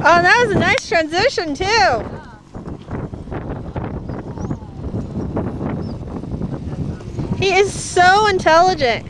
Oh, that was a nice transition too. He is so intelligent.